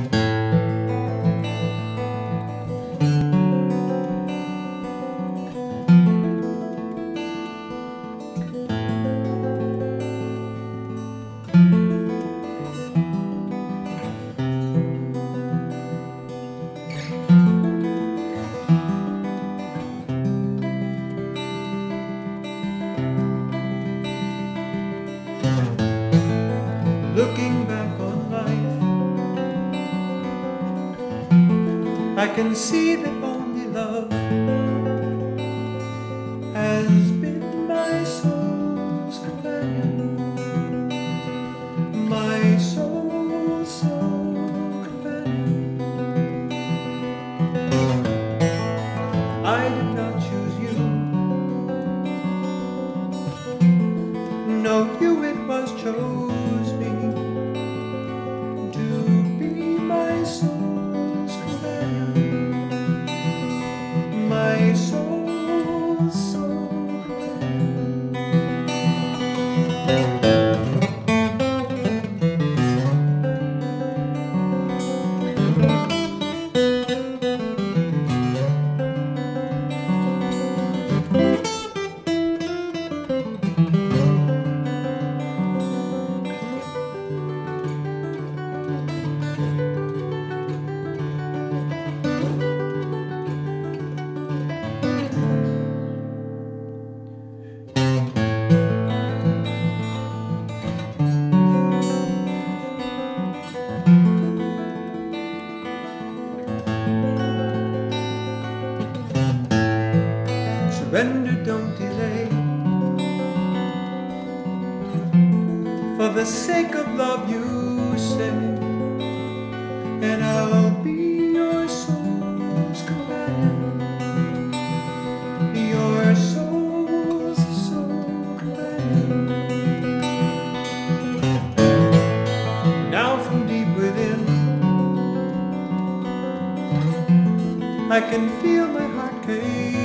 Looking can see that Surrender, don't delay. For the sake of love, you say, and I'll be your soul's companion, your soul's soul companion. Now, from deep within, I can feel my heart cave